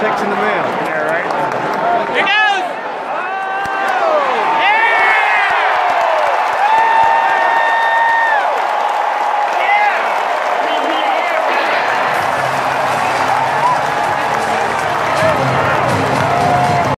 Checks in the mail.